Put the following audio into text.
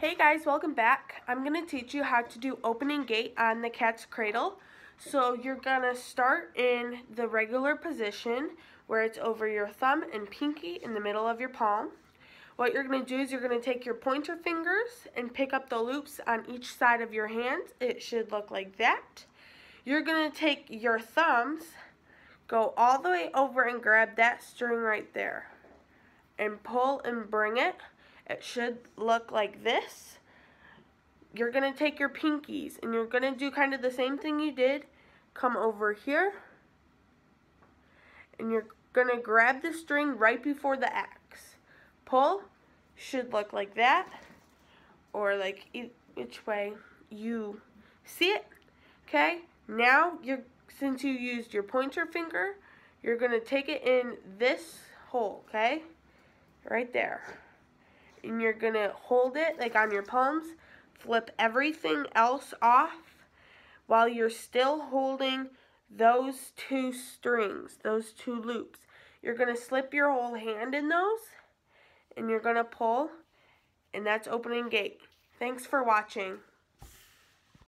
Hey guys, welcome back. I'm going to teach you how to do opening gate on the cat's cradle. So you're going to start in the regular position where it's over your thumb and pinky in the middle of your palm. What you're going to do is you're going to take your pointer fingers and pick up the loops on each side of your hand. It should look like that. You're going to take your thumbs, go all the way over and grab that string right there and pull and bring it. It should look like this. You're going to take your pinkies and you're going to do kind of the same thing you did. Come over here and you're going to grab the string right before the X. Pull should look like that or like which way you see it. Okay, now you're since you used your pointer finger, you're going to take it in this hole, okay? right there. And you're going to hold it like on your palms, flip everything else off while you're still holding those two strings, those two loops. You're going to slip your whole hand in those and you're going to pull and that's opening gate. Thanks for watching.